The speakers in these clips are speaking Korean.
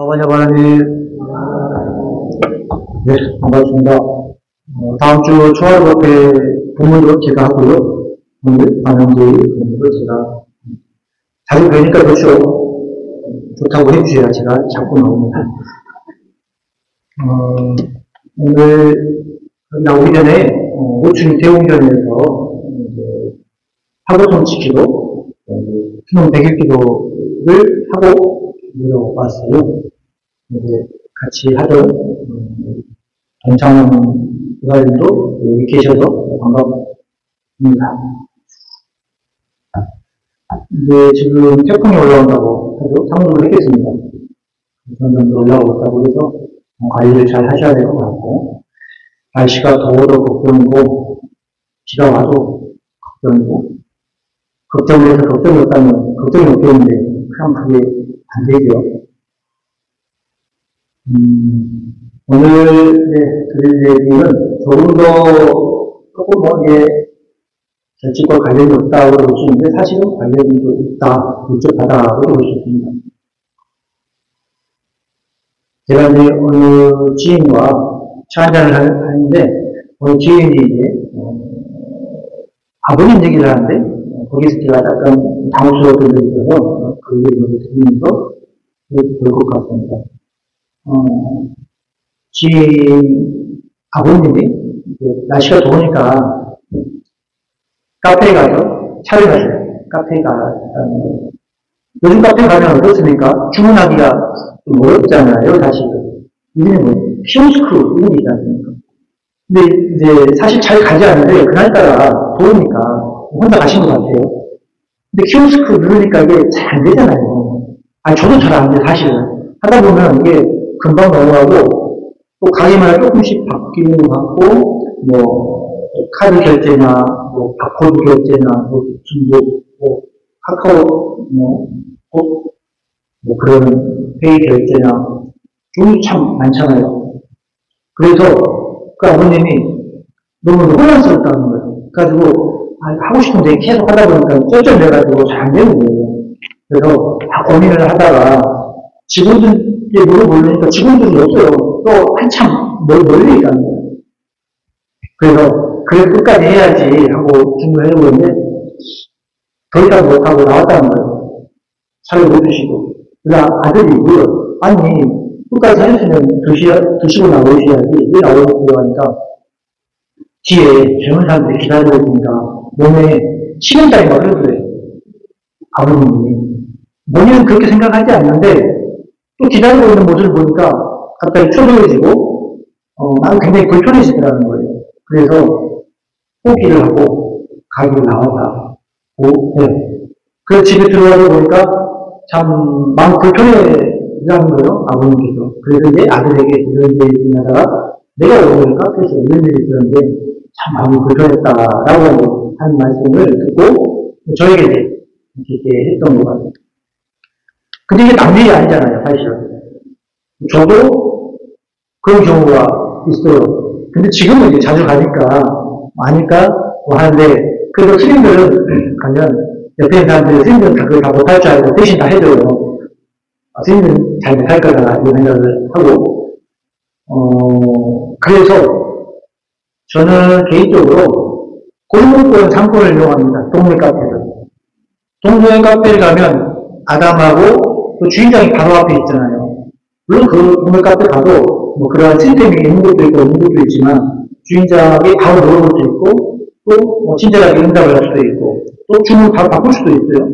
아바냐바라니 네, 반갑습니다. 어, 다음 주 앞에 본문도 제가 하고요. 오늘 반영제의 본문도 제가 자주 뵈니까 좋죠. 좋다고 해주셔야 제가 자꾸 나옵니다. 어, 오늘 나오기 전에 어, 오춘 대웅전에서 이제 하고성 지키고 수능 백일기도를 하고 내려왔어요. 이제 같이 하던 음, 동창 부사님도 여기 계셔서 반갑습니다. 이제 지금 태풍이 올라온다고 하죠. 상승을 했겠습니다. 점점 올라오고 있다고 해서 어, 관리를 잘 하셔야 될 것 같고 날씨가 더워도 걱정이고 비가 와도 걱정이고 걱정을 해서 걱정이 없다면 걱정이 없겠는데 그럼 그게 안 되죠. 음, 오늘 네, 드릴 얘기는 조금 더 조금 뭐 이게 결집과 관련이 없다고 있는데 사실은 관련이 좀 있다, 밀접하다고 있습니다. 제가 이제 어느 지인과 차 한잔을 하는데 어느 지인이 이제 어, 아버님 얘기를 하는데 어, 거기서 제가 약간 당황스러웠던 적이 있어서 그 얘기를 들으면서 볼것 같습니다. 어, 지인 아버님이 날씨가 더우니까 카페에 가서 차를 마셔요. 카페에 거. 요즘 카페 가면 어떻습니까? 주문하기가 좀 어렵잖아요, 사실. 이게 뭐, 키오스크, 이런 게 있지 않습니까? 근데 이제 사실 잘 가지 않는데, 그날따라 더우니까 혼자 가신 것 같아요. 근데 키오스크 누르니까 이게 잘 안 되잖아요. 아니, 저도 잘 안 돼, 사실은. 하다 보면 이게 금방 넘어가고, 또 가게마다 조금씩 바뀌는 것 같고, 뭐, 카드 결제나, 뭐, 바코드 결제나, 뭐, 중국, 뭐, 카카오, 뭐, 꼭, 뭐, 그런 페이 결제나, 종류 참 많잖아요. 그래서, 그 아버님이 너무 혼란스럽다는 거예요. 그래가지고, 아, 하고 싶은데 계속 하다 보니까 쩔쩔매가지고 잘 안 되는 거예요. 그래서 다 고민을 하다가, 직원들께 물어보려니까 직원들이 없어요. 또 한참 멀, 멀리 있다는 거예요. 그래서 그래 끝까지 해야지 하고 준비를 해보고 있는데 더 이상 못하고 나왔다는 거예요. 차를 못 드시고. 그래서 아들이 물어 아니 끝까지 해주시면 드시, 드시고 나오셔야지 왜 나오려고 하니까 뒤에 젊은 사람들이 기다리고 있으니까 몸에 막 흐르더래요. 아버님이. 본인은 그렇게 생각하지 않는데 또 기다리고 있는 모습을 보니까 갑자기 초조해지고 어, 나는 굉장히 불편해지더라는 거예요. 그래서 포기를 하고 가게로 나와가고 해요. 그래서 집에 들어와서 보니까 참 마음 불편해지는 거예요. 아버님께서. 그래서 이제 아들에게 이런 일이 지나다가 내가 오니까 그래서 이런 일이 있었는데 참 마음이 불편했다라고 한 말씀을 듣고 저에게 이렇게 했던 것 같아요. 근데 이게 남 일이 아니잖아요, 사실은. 저도 그런 경우가 있어요. 근데 지금은 이제 자주 가니까, 아니까 뭐 하는데, 그래도 스님들은 가면, 옆에 있는 사람들이 스님들은 다 그걸 다 못할 줄 알고 대신 다 해줘요. 아, 스님들은 잘 못할 거다, 이런 생각을 하고, 어, 그래서, 저는 개인적으로, 골목권 상권을 이용합니다. 동네 카페를. 동네 카페를 가면, 아담하고, 그 주인장이 바로 앞에 있잖아요. 물론 그 동네 카페 가도, 뭐 그러한 시스템이 있는 것도 있고 없는 것도 있지만 주인장이 바로 물어볼 수도 있고 또 뭐 친절하게 응답을 할 수도 있고 또 주문 바로 바꿀 수도 있어요.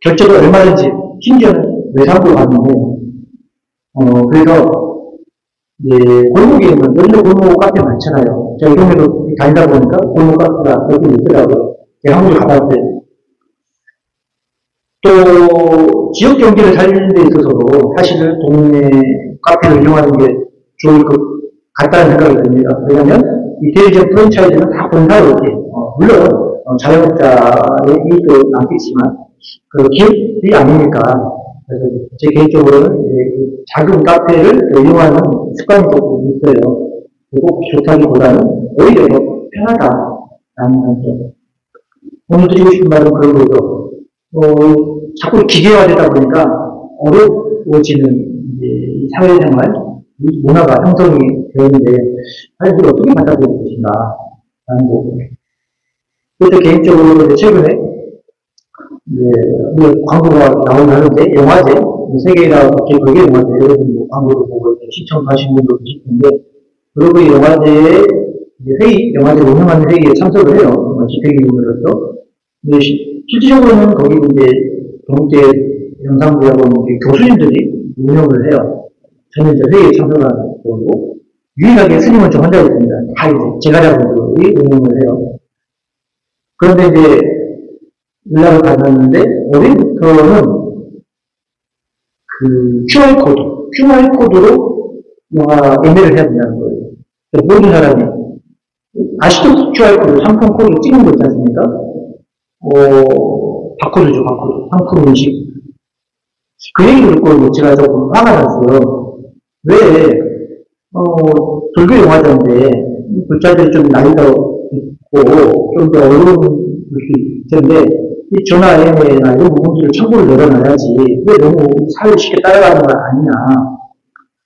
결제도 얼마든지 심지어는 외상으로 가능해요. 어 그래서 이제 골목에 있는 요즘 골목 카페 많잖아요. 이 동네도 다니다 보니까 골목 카페가 여기 있더라고요. 제가 한국에 가봤을 때. 또 지역 경제를 살리는 데 있어서도 사실은 동네 카페를 이용하는 게 좋을 것 같다는 생각이 듭니다. 왜냐하면 이 대리점 프랜차이즈는 다 본사로 이렇게 어, 물론 어, 자영업자의 이익도 남겠지만 그 기업이 아니니까 그래서 제 개인적으로는 그 작은 카페를 이용하는 습관이 조금 있어요. 그리고 좋다기보다는 오히려 더 편하다라는 관점. 오늘 드리고 싶은 말은 그런 거죠. 어, 자꾸 기계화되다 보니까 어려워지는 이 사회생활, 이 문화가 형성이 되는데, 이걸 어떻게 받아들일 것인가, 라는 거고. 그래서 개인적으로 이제 최근에, 이제, 뭐 광고가 나오긴 하는데, 영화제, 세계가 국제 거기 영화제, 여러분 뭐 광고를 보고 이렇게 시청하신 분도 계실 텐데, 그리고 이 영화제에, 회의, 영화제 운영하는 회의에 참석을 해요. 뭐 집회기구로서. 근데 시- 실질적으로는 거기 이제 동대 영상부하고 교수님들이 운영을 해요. 저는 이제 회의에 참석하는 거고, 유일하게 스님은 저 혼자 있습니다. 다 이제 제가자분들이 운영을 해요. 그런데 이제 연락을 받았는데, 올해부터는 그 QR코드, QR코드로 영화 예매를 해야 된다는 거예요. 그러니까 모든 사람이, 아시죠? QR코드, 상품 코드 찍는 거 있지 않습니까? 어, 바코드죠, 바코드. 상품 인식. 그 얘기 듣고 제가 조금 화가 났어요. 왜, 어, 불교 영화제인데, 불자들이 좀 나이가 있고, 좀 더 어려우실 텐데, 이 전화 예매나 이런 부분들을 참고를 내려놔야지, 왜 너무 사회를 쉽게 따라가는 건 아니냐.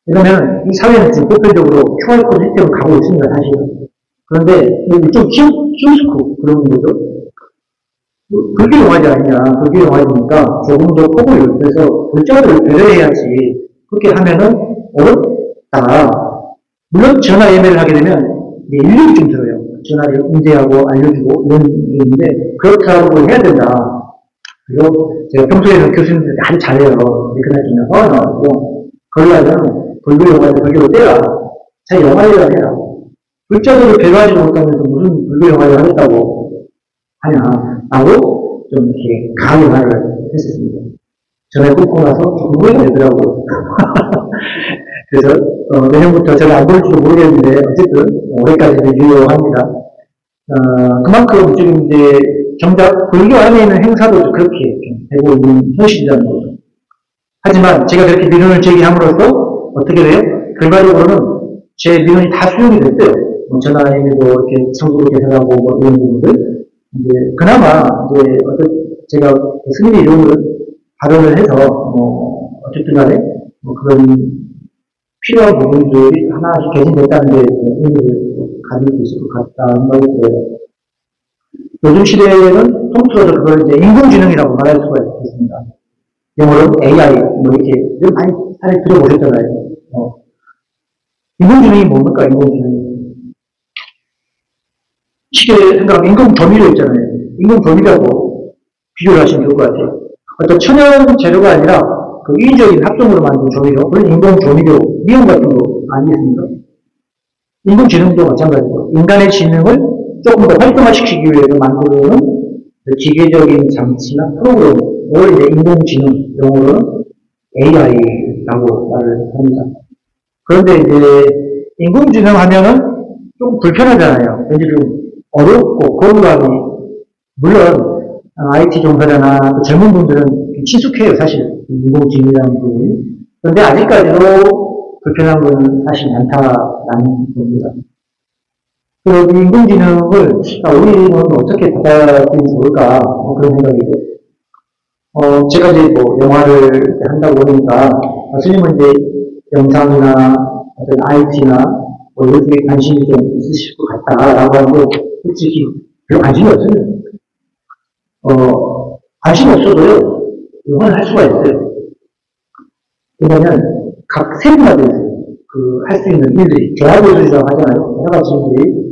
이러면 이 사회는 지금 보편적으로 QR코드 시스템을 가고 있습니다, 사실은. 그런데, 여기 좀 키우, 키우스크 그런 거죠. 불교 영화제 아니냐. 불교 영화제니까 조금 더 폭을 넓혀서 글자를 배려해야지. 그렇게 하면은 어렵다. 물론 전화 예매를 하게 되면 이제 인력이 좀 들어요. 전화를 응대하고 알려주고 이런 게 있는데 그렇다고 해야 된다. 그리고 제가 평소에는 교수님들 아주 잘해요. 그날 좀 화가 나가지고 그러려면 불교 영화제 불교로 떼라. 자 영화제라 해라. 글자들을 배려하지 못하면서 무슨 불교 영화제를 하겠다고 하냐. 라고 좀 이렇게 강하게 말을 했었습니다. 전에 끊고 나서 좀 후회가 되더라고요. 그래서 어, 내년부터 제가 안 볼지도 모르겠는데 어쨌든 올해까지는 유효합니다. 어, 그만큼 지금 이제 정작 불교 안에 있는 행사도 좀 그렇게 좀 되고 있는 현실이라는 거죠. 하지만 제가 그렇게 민원을 제기함으로써 어떻게 돼요? 결과적으로는 제 민원이 다 수용이 됐어요. 뭐 전화에도 이렇게 청구를 개설하고 뭐 이런 부분들. 이제 그나마 이제 어떤 제가 스님의 이름을 발언을 해서 뭐 어쨌든 간에 뭐 그런 필요한 부분들이 하나씩 개선됐다는 데 의미를 가질 수 있을 것 같다는 생각이 들어요. 요즘 시대에는 통틀어서 그걸 이제 인공지능이라고 말할 수가 있겠습니다. 영어로 AI, 뭐 이렇게 늘 많이 사례 들어보셨잖아요. 어. 인공지능이 뭡니까, 인공지능이? 쉽게 생각하면 인공 조미료 있잖아요. 인공 조미료하고 비교를 하시면 좋을 것 같아요. 어떤 천연 재료가 아니라 그 인위적인 합성으로 만든 조미료, 그런 인공 조미료, 미용 같은 거 아니겠습니까? 인공지능도 마찬가지고 인간의 지능을 조금 더 활성화시키기 위해서 만드는 그 기계적인 장치나 프로그램, 을 이제 인공지능, 영어로는 AI라고 말을 합니다. 그런데 이제 인공지능 하면은 좀 불편하잖아요. 왠지 좀 어렵고 거부감이 물론 IT 종사자나 또 젊은 분들은 친숙해요 사실 인공지능이라는 부분이 그런데 아직까지도 불편한 건 사실 많다라는 겁니다. 이 인공지능을 아, 우리 는 어떻게 받아들이면 좋을까 뭐 그런 생각이죠. 어, 제가 이제 뭐 영화를 한다고 그러니까 스님은 이제 영상이나 어떤 IT나 뭐 이런 쪽에 관심이 좀 있으실 것 같다라고 하는데 솔직히 별 관심이 없어요. 어, 관심 없어도요, 이걸 할 수가 있어요. 왜냐면, 각 있어요. 그, 할 수 있는 일들이, 조합을주라고 하잖아요. 여러 가지 일들이,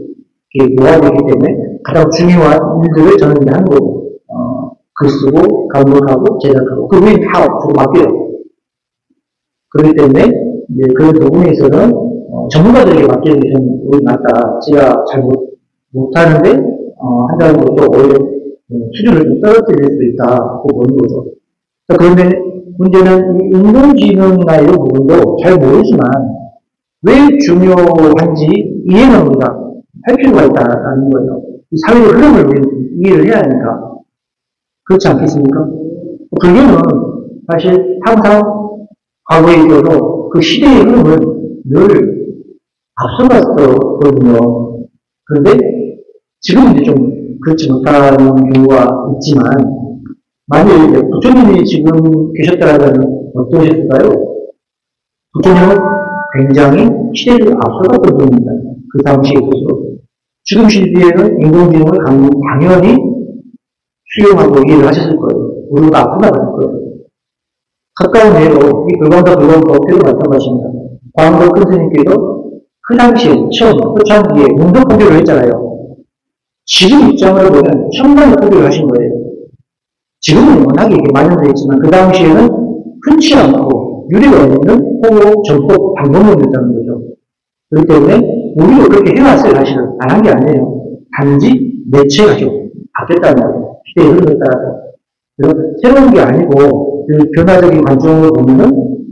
이렇게 모아되기 때문에, 가장 중요한 일들을 저는 이제 하는 거고, 어, 글 쓰고, 감독하고, 제작하고, 그 위에 다 주고 맡겨요. 그렇기 때문에, 이제 그 부분에 있어서는, 어, 전문가들에게 맡기는 게 저는 오히 낫다. 제가 잘 못, 못하는데, 어, 한다는 것도 오히려 수준을 좀 떨어뜨릴 수 있다고 보는 거죠. 그런데 문제는 이 인공지능이나 이런 부분도 잘 모르지만 왜 중요한지 이해는 우리가 할 필요가 있다는 거예요. 이 사회의 흐름을 우리는 이해를 해야 하니까. 그렇지 않겠습니까? 불교는 사실 항상 과거에 있어도 그 시대의 흐름을 늘 앞서갔었거든요. 그런데 지금 이제 좀 그렇지 못하는 경우가 있지만, 만일 부처님이 지금 계셨다면 어떠셨을까요? 부통령은 굉장히 시대를 앞서갔던 분입니다. 그 당시에 있어서. 지금 시대에는 인공지능을 당연히 수용하고 이해를 하셨을 거예요. 우리가 앞으로 나갔을 거예요. 가까운 예로 이 불광과 어표도 마찬가지입니다. 광고 큰스님께서 그 당시에 처음 초창기에 문도 포교를 했잖아요. 지금 입장으로 보면 천만의 포교를 하신 거예요. 지금은 워낙에 이게 마련되어 있지만 그 당시에는 흔치 않고 유리가 없는 호흡 전법 방법론이었다는 거죠. 그렇기 때문에 우리도 그렇게 해왔어요 사실은 안 한 게 아니에요. 단지 매체가 좀 바뀌었다는 거예요. 시대의 흐름에 따라서. 새로운 게 아니고 그 변화적인 관점으로 보면은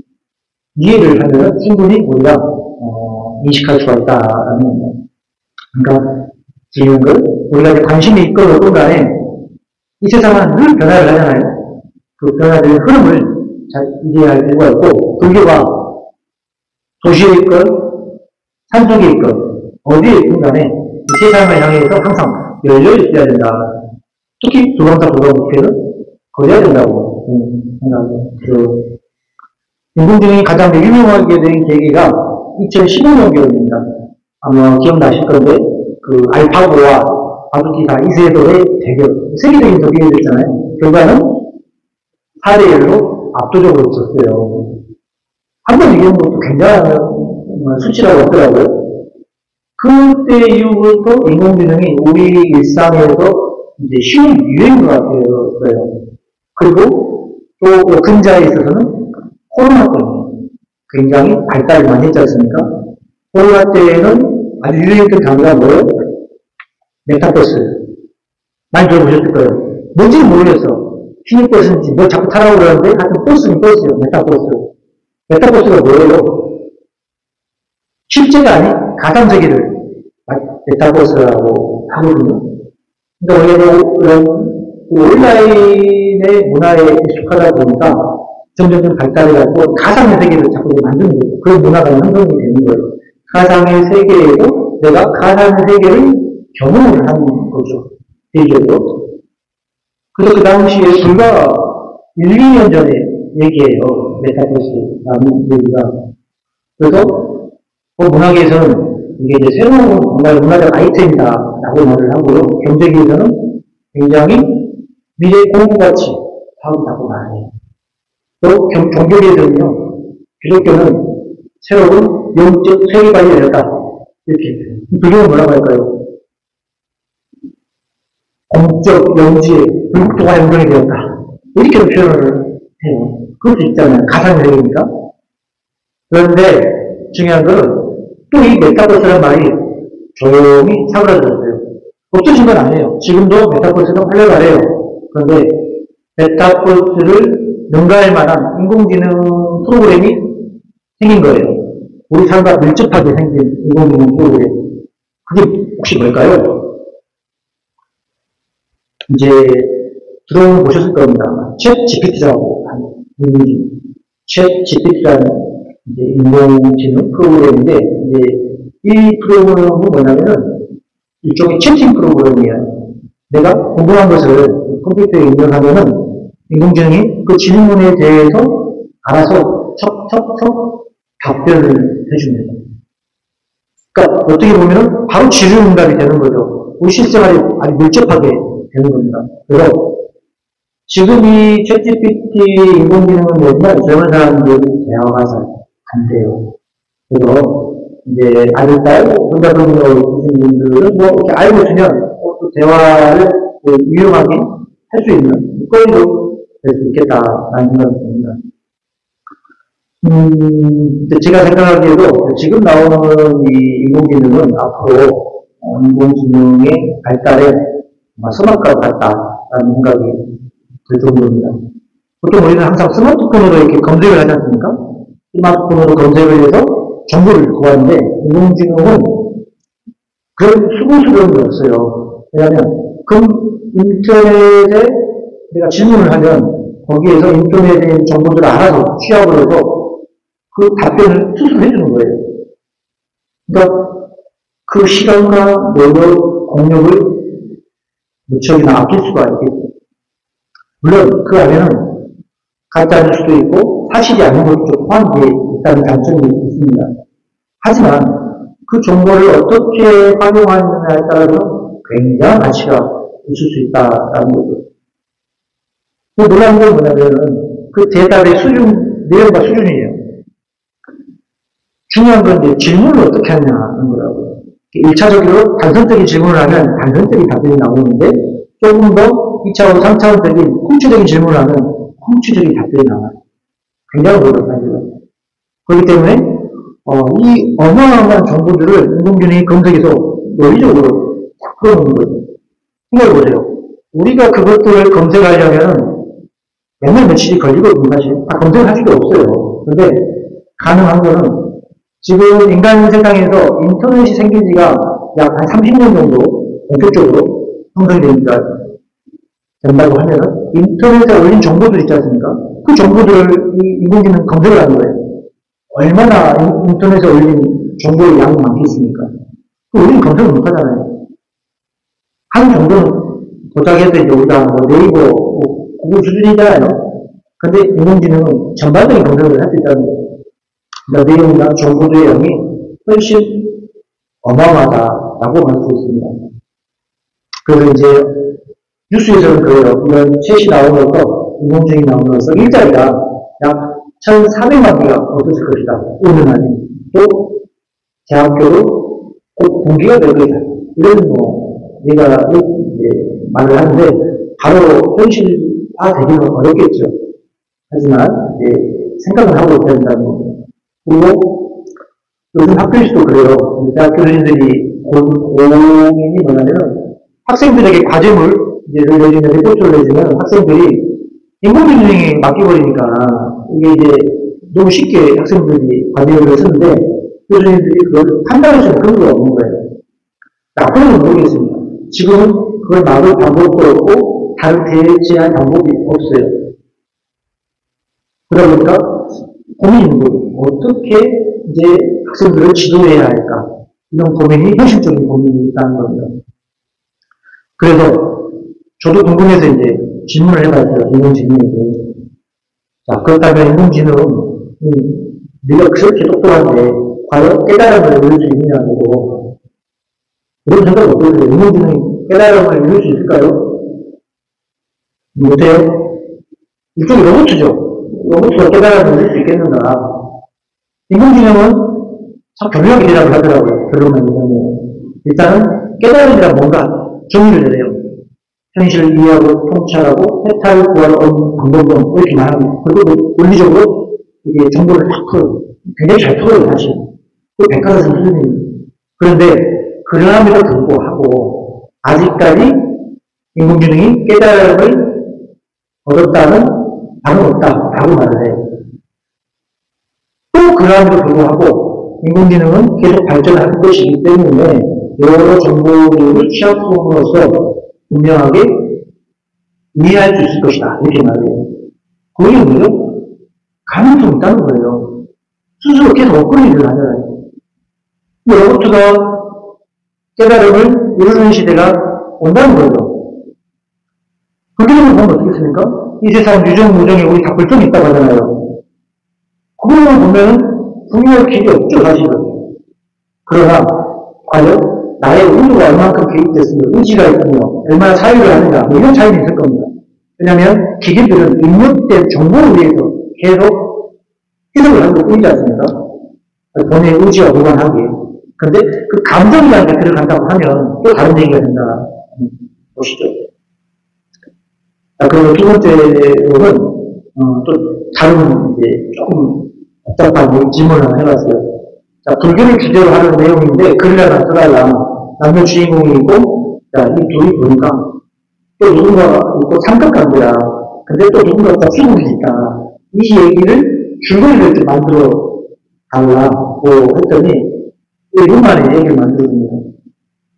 이해를 하면 충분히 우리가 어, 인식할 수가 있다라는 겁니다. 그러니까 지금 그 우리가 관심이 있건 없건 간에 이 세상은 늘 변화를 하잖아요. 그 변화되는 흐름을 잘 이해할 필요가 있고, 불교가 도시에 있건, 산속에 있건, 어디에 있든 간에 이 세상을 향해서 항상 열려 있어야 된다. 특히 두방 목표는 거려야 된다고 생각해요. 그, 인공지능이 가장 유명하게 된 계기가 2015년경입니다. 아마 기억나실 건데, 그 알파고와 바둑기사 이세돌의 대결, 세계적인 대결이 됐잖아요. 결과는 4대 1로 압도적으로 졌어요. 한 번 이기는 것도 굉장한 수치라고 하더라고요. 그때 이후부터 인공지능이 우리 일상에서 이제 쉬운 유행어가 되었어요. 그리고 또 근자에 있어서는 코로나 때문에 굉장히 발달을 많이 했지 않습니까? 코로나 때에는 아주 유행했던 단어가 뭐예요? 메타버스. 많이 들어보셨을 거예요. 뭔지는 모르겠어. 휘니버스인지 뭐 자꾸 타라고 그러는데 하여튼 버스는 버스예요. 메타버스. 메타버스가 뭐예요? 실제가 아닌 가상세계를 메타버스라고 하거든요. 그러니까 원래는 그 온라인의 문화에 익숙하다 보니까 점점점 발달해가지고 가상의 세계를 자꾸 만드는 거예요. 그런 문화가 형성이 되는 거예요. 가상의 세계에도 내가 가상의 세계를 경험을 하는 거죠. 대적으로. 그래서 그 당시에 불과 1, 2년 전에 얘기해요. 메타버스 라는 얘기가. 그래서 그 문학에서는 이게 이제 새로운 정말 문화적 아이템이다 라고 말을 하고요. 경제계에서는 굉장히 미래 공부같이 다음다고 말해요. 또 종교계에서는요. 기독교는 새로운 영적 세계관이 열렸다. 이렇게. 불교는 뭐라고 할까요? 공적 영지에 불국토가 연결이 되었다. 이렇게 표현을 해요. 그것도 있잖아요. 가상세계니까. 그런데 중요한 것은 또이 메타버스라는 말이 조용히 사그라들었어요. 없어진 건 아니에요. 지금도 메타버스는 활려가 해요. 그런데 메타버스를 능가할 만한 인공지능 프로그램이 생긴 거예요. 우리 삶과 밀접하게 생긴 인공지능 프로그램. 그게 혹시 뭘까요? 이제 들어오면 보셨을 겁니다. 챗 GPT라고 하는 챗 GPT라는 이제 인공지능 프로그램인데 이제 이 프로그램은 뭐냐면은 일종의 채팅 프로그램이에요. 내가 궁금한 것을 컴퓨터에 입력하면은 인공지능이 그 질문에 대해서 알아서 척척척 답변을 해줍니다. 그러니까 어떻게 보면은 바로 질문응답이 되는 거죠. 우리 실생활에 아주 밀접하게 되는 겁니다. 그래서 지금 이 챗GPT 인공지능은 맨날 젊은 사람들 대화가 잘안 돼요. 그래서 이제 아들, 딸, 혼자 동료 계신 분들은 뭐 이렇게 알고 있으면 또 대화를 뭐 유용하게 할 수 있는 거리도 될 수 있겠다라는 생각이 듭니다. 음, 제가 생각하기에도 지금 나오는 이 인공지능은 앞으로 어, 인공지능의 발달에 스마트가 같다라는 생각이 들 정도입니다. 보통 우리는 항상 스마트폰으로 이렇게 검색을 하지 않습니까? 스마트폰으로 검색을 해서 정보를 구하는데 인공지능은 그런 수고스러움이 없어요. 왜냐하면 그 인터넷에 내가 질문을 하면 거기에서 인터넷에 정보들을 알아서 취합을 해서 그 답변을 수술해 주는 거예요. 그러니까 그 시간과 노력, 공력을 무척이나 아낄 수가 있겠죠. 물론 그 안에는 가짜일 수도 있고 사실이 아닌 것도 좀 포함되어 있다는 장점이 있습니다. 하지만 그 정보를 어떻게 활용하느냐에 따라서 굉장한 가치가 있을 수 있다라는 거죠. 그 놀라운 건 뭐냐면 그 대답의 수준, 내용과 수준이에요. 중요한 건 이제 질문을 어떻게 하냐는 거라고요. 1차적으로 단선적인 질문을 하면 단선적인 답변이 나오는데 조금 더 2차원, 3차원적인 홍치적인 질문을 하면 홍치적인 답변이 나와요. 굉장히 어렵다죠. 그렇기 때문에 어, 이 어마어마한 정보들을 인공지능이 검색해서 논리적으로 딱 풀어놓는 거죠. 생각해보세요. 우리가 그것들을 검색하려면 몇년 며칠이 걸리거든요, 사실. 다 검색할 수도 없어요. 근데 가능한 거는 지금 인간 세상에서 인터넷이 생긴 지가 약 한 30년 정도 본격적으로 형성이 됩니다. 된다고 하면은 인터넷에 올린 정보들 있지 않습니까? 그 정보들을 이 인공지능 검색을 하는 거예요. 얼마나 인터넷에 올린 정보의 양이 많겠습니까? 우리는 검색을 못 하잖아요. 한 정도는 도착해서 이제 우리가 뭐 네이버, 뭐 구글 수준이잖아요. 근데 인공지능은 전반적인 검색을 할 수 있다는 거예요. 내용이나 정보의 양이 훨씬 어마어마하다라고 말수 있습니다. 그래서 이제 뉴스에서는 그래요. 이런 챗이 나오면서 인공지능이 나오면서 일자리가 약 1,400만 개가 없어질 것이다. 오는 안에. 또 대학교로 곧 공기가 될 것이다. 이런 뭐 얘가 이제 말을 하는데 바로 현실화 되기는 어렵겠죠. 하지만 이제 생각을 하고 겁니다. 그리고 요즘 학교에서도 그래요. 대학 교수님들이 고민이 뭐냐면 학생들에게 과제물 이제 내주면 리포트를 내주면 학생들이 인공지능에 맡겨버리니까 이게 이제 너무 쉽게 학생들이 과제를 쓰는데 교수님들이 그걸 판단할 수 있는 근거가 없는 거예요. 나쁘는 모르겠습니다. 지금은 그걸 막을 방법도 없고 다른 대체할 방법이 없어요. 그러다 보니까 고민인 거예요. 어떻게 이제 학생들을 지도해야 할까? 이런 고민이 현실적인 고민이 있다는 겁니다. 그래서 저도 궁금해서 이제 질문을 해봤어요. 인공지능에게. 자, 그렇다면 인공지능은 음, 네가 그렇게 똑똑한데 과연 깨달음을 이룰 수 있느냐고 그런 생각 어떠세요? 인공지능이 깨달음을 이룰 수 있을까요? 못해요? 일종의 로봇이죠. 로봇으로 깨달음을 이룰 수 있겠는가? 인공지능은 참 교묘한 일이라고 하더라고요. 결론만 얘기하면. 일단은 깨달음이란 뭔가 정의를 내려요. 현실을 이해하고 통찰하고 해탈 구하는 방법 등 이렇게 말하고 그리고 논리적으로 이게 정보를 딱 풀어요. 굉장히 잘 풀어요, 사실. 그 백과사전 수준입니다. 그런데 그러함에도 불구하고 아직까지 인공지능이 깨달음을 얻었다는 바는 없다라고 말을 해요. 또 그러함에도 불구하고 인공지능은 계속 발전할 것이기 때문에 여러 정보들을 취합함으로써 분명하게 이해할 수 있을 것이다. 이렇게 말해요. 그게 뭐예요? 가능성이 있다는 거예요. 스스로 계속 업그레이드를 하잖아요. 로봇가 깨달음을 이루는 시대가 온다는 거죠. 그렇게 되면 보면 어떻겠습니까? 이 세상 유정, 무정에 우리 다 불점이 있다고 하잖아요. 그거만 보면 분명할 길이 없죠, 사실은. 그러나, 과연 나의 의도가 얼만큼 개입됐으며 의지가 있으며 얼마나 사유를 하는가 뭐 이런 차이는 있을 겁니다. 왜냐하면 기계들은 입력된 정보를 위해서 계속 해석을 하는 것 뿐이지 않습니까? 본인의 의지와 무관하게. 근데 그 감정이라는 게 들어간다고 하면 또 다른 얘기가 된다. 보시죠. 자, 그리고 두 번째로는 어, 또 다른 이제 조금 복잡한 질문을 해봤어요. 자, 불교를 주제로 하는 내용인데 하나 써달라. 남녀 주인공이 있고, 자, 이 둘이 보니까 또 누군가가 있고 삼각관계야. 근데 또 누군가가 수국이니까 이 얘기를 줄거리를 좀 만들어 달라고 했더니 일분만에 얘기를 만들어줍니다.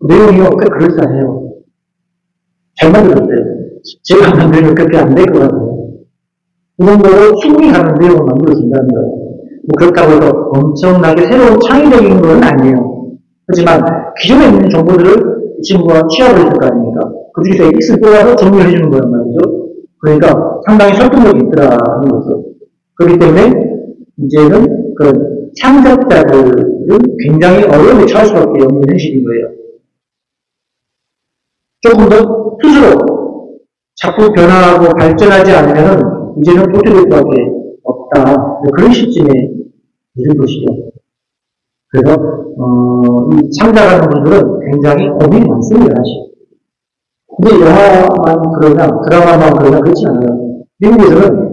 내용이요, 꽤 그럴싸해요. 잘 만들었어요. 제가 만들면 그렇게 안될것 같아요. 이 정도로 충분히 가는 내용을 만들어준다는 거예요. 뭐 그렇다고 해서 엄청나게 새로운 창의적인 건 아니에요. 하지만 기존에 있는 정보들을 이 친구가 취합을 했을 거 아닙니까? 그 중에서 X를 뽑아서 정리를 해주는 거란 말이죠. 그러니까 상당히 설득력이 있더라는 거죠. 그렇기 때문에 이제는 그 창작자들을 굉장히 어려움에 처할 수밖에 없는 현실인 거예요. 조금 더 스스로 자꾸 변화하고 발전하지 않으면 이제는 수밖에 없다. 그런 시점에 이른 것이죠. 그래서 어, 이 창작하는 분들은 굉장히 고민이 많습니다. 근데 영화만 그러나 드라마만 그러나 그렇지 않아요. 미국에서는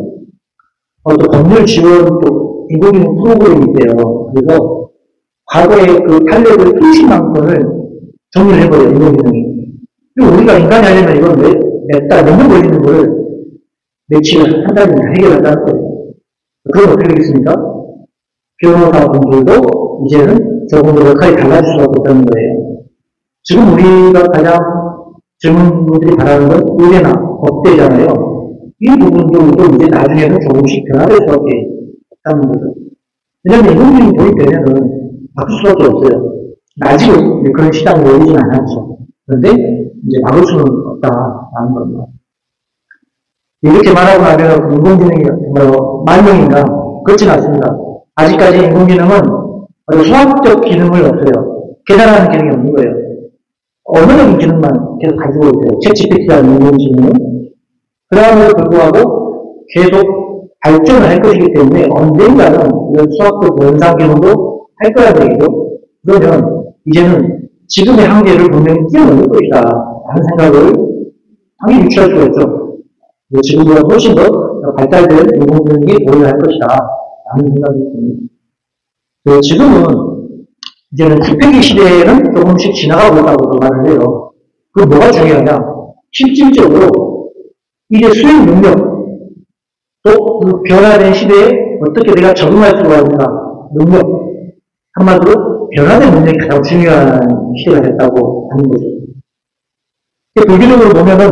어, 또 법률 지원 또 인공지능 프로그램이 있대요. 그래서 과거에 그 판례를 수십만 건을 정리를 해버려요. 인공지능이. 우리가 인간이 하려면 이건 몇, 몇 달, 몇년 걸리는 거를 며칠, 한 해결한다는 거예요. 그건 어떻게 되겠습니까? 변호사분들도 이제는 더 역할이 달라질 수밖에 없다는 거예요. 지금 우리가 가장 분들이 바라는 건 의대나 법대잖아요. 이 부분들도 이제 나중에는 조금씩 변화될 수밖에 없다는 거죠. 왜냐하면 인공지능이 도입되면은 바꿀 수밖에 없어요. 아직은 그런 시장이 열리진 않았죠. 그런데 이제 막을 수는 없다라는 겁니다. 이렇게 말하고 나면 인공지능이 정말 만능인가? 그렇진 않습니다. 아직까지 인공지능은 수학적 기능을 없어요. 계산하는 기능이 없는 거예요. 언어적인 기능만 계속 가지고 있어요. 채치피티라는 인공지능은. 그럼에도 불구하고 계속 발전을 할 것이기 때문에 언젠가는 이런 수학적 연상 기능도 할 거야 되겠죠. 그러면 이제는 지금의 한계를 분명히 뛰어넘을 것이다. 라는 생각을 당연히 유치할 수가 있죠. 지금보다 훨씬 더 발달된 인공지능이 보여할 것이다. 라는 생각이 듭니다. 그 지금은 이제는 뚝배기 시대에는 조금씩 지나가고 있다고 해요. 그 뭐가 중요하냐? 실질적으로 이제 수행 능력, 또 그 변화된 시대에 어떻게 내가 적응할 수가 있는가, 능력, 한마디로 변화된 능력이 가장 중요한 됐다고 하는 거죠. 불교적으로 보면은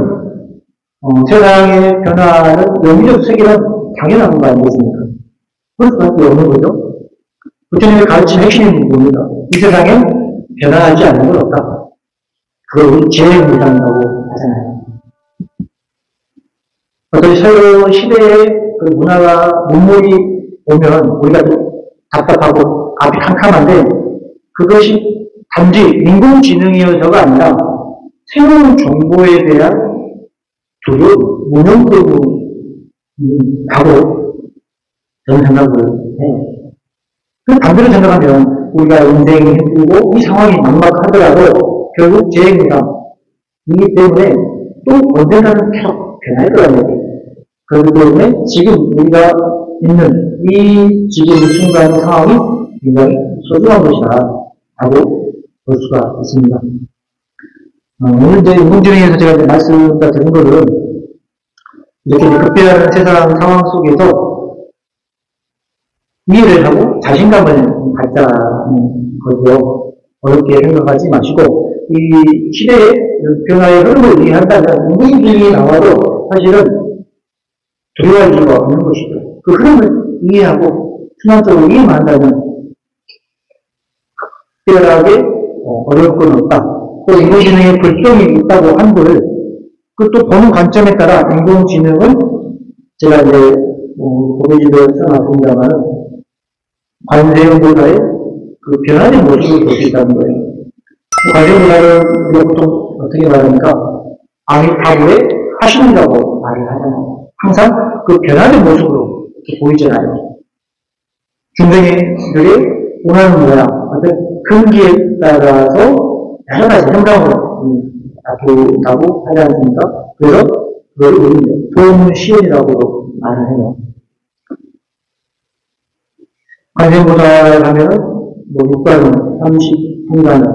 어, 세상의 변화는 영리적 세계는 당연한 거 아니겠습니까? 그럴 수밖에 없는 거죠. 부처님의 가르침 핵심이 뭡니까? 이 세상에 변화하지 않는 건 없다. 그걸 우리 제일 무상이라고 하잖아요. 어떤 새로운 시대의 그 문화가 문물이 오면 우리가 좀 답답하고 앞이 캄캄한데 그것이 단지 인공지능이어서가 아니라 새로운 정보에 대한 두려움, 무능 때문이라고 저는 생각을 해요. 그 반대로 생각하면 우리가 인생이 힘들고 이 상황이 막막하더라도 결국 재행이기 때문에 또 언젠가는 계속 변할 거라는 얘기예요. 그렇기 때문에 지금 우리가 있는 이 지금 이 순간 상황이 굉장히 소중한 것이다 라고 볼 수가 있습니다. 어, 오늘 이제 인공지능에서 제가 이제 말씀드린 거는 이렇게 급변하는 세상 상황 속에서 이해를 하고 자신감을 갖자는 거죠. 어렵게 생각하지 마시고 이 시대의 변화의 흐름을 이해한다면 인공지능이 나와도 사실은 두려워할 이유가 없는 것이죠. 그 흐름을 이해하고 순환적으로 이해만 한다면 특별하게 어, 어려울 건 없다. 또 인공지능에 불평이 있다고 한들 그또 보는 관점에 따라 인공지능은 제가 이제 어, 고배지를 써놨습니다만 관세음보다의 그 변화된 모습을 볼 수 있다는 거예요. 관세음보다를 우리가 보통 어떻게 말합니까? 아미타불에 하신다고 말을 하잖아요. 항상 그 변화된 모습으로 이렇게 보이잖아요. 중생들이 원하는 모양, 어떤 근기에 따라서 여러 가지 현상으로 다투다고 하지 않습니까? 그래서 그걸 우리 도움 시연이라고도 말을 해요. 관세보살 하면은 뭐 6관은 30분간은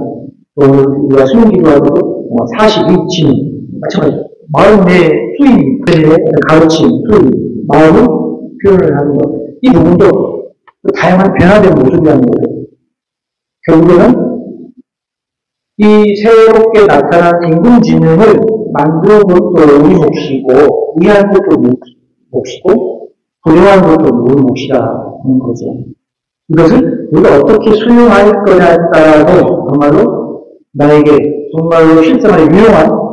또 우리가 수행기도 하고도 뭐 42침 마찬가지 마음의 수임 가르침 수임 마음을 표현을 하는 것 이 부분도 다양한 변화된 모습이라는 거예요. 결국에는 이 새롭게 나타난 인공지능을 만드는 것도 우리 몫이고 이해하는 것도 몫이고 도용하는 것도 우리 몫이라는 거죠. 이것을 우리가 어떻게 수용할 거냐에 따라서 정말로 나에게 정말로 실생활에 유용한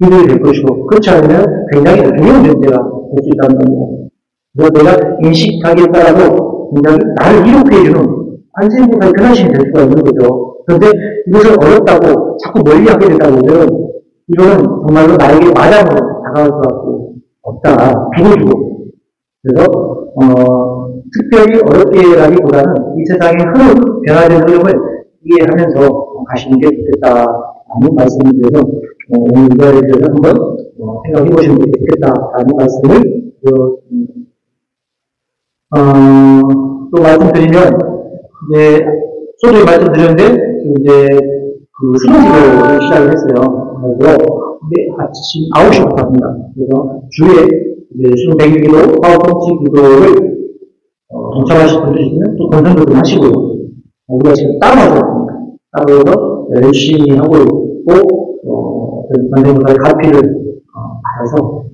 이득이 될 것이고, 그렇지 않으면 굉장히 어려운 문제가 될 수 있다는 겁니다. 그래서 내가 굉장히 나를 이롭게 해주는 안생보다 변화심이 될 수가 있는 거죠. 그런데 이것을 어렵다고 자꾸 멀리 하게 되다 보면 이거는 정말로 나에게 마장으로 다가올 것 같고 없다. 비고주고. 그래서, 어, 특별히 어렵게라기보다는 이 세상의 흐름, 변화된 흐름을 이해하면서 가시는 게 좋겠다 라는 말씀을 드려서 어, 오늘 이 자리에 대해서 한번 어, 생각해 보시는 게 좋겠다 라는 말씀을 드렸습니다. 어, 또 말씀드리면, 이제, 소주에 말씀드렸는데, 이제, 그 수능 기도를 시작을 했어요. 그래서, 네, 아침 9시부터 합니다. 그래서, 주에, 이제, 수능 대기 기도, 파워펀치 기도를, 어, 동참하실 분들 있으면 또 권선도 좀 하시고요. 어, 우리가 지금 있습니다. 따로해서 열심히 하고 있고, 어, 선생님과의 가피를, 어, 받아서,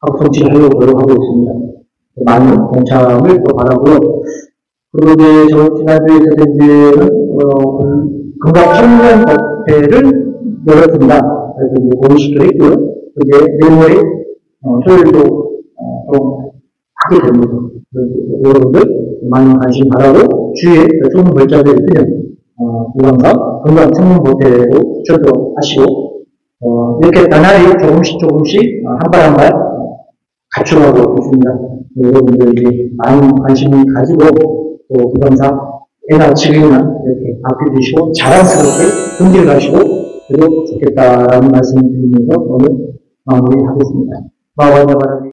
파워펀치를 하려고 노력하고 있습니다. 많은 동참을 또 바라고요. 그리고 이제 저 지난주에 이제는 어, 금강 청년협회를 열었습니다. 그래서 이제 공식도 했고요. 이제 내일모레 어, 토요일도 어, 좀 하게 됩니다. 그래서 여러분들 많은 관심 바라고 주위에 좋은 글자들 있으면 어, 구강과 금강 청년협회로 추천도 하시고 어, 이렇게 나날이 조금씩 조금씩 어, 한발 한발 갖춰가고 있습니다. 여러분들이 많은 관심을 가지고 또 부동산 애나 지금이나 이렇게 아껴주시고 자랑스럽게 가시고 그래도 좋겠다라는 말씀을 드리면서 오늘 마무리하겠습니다. 마와자 바람이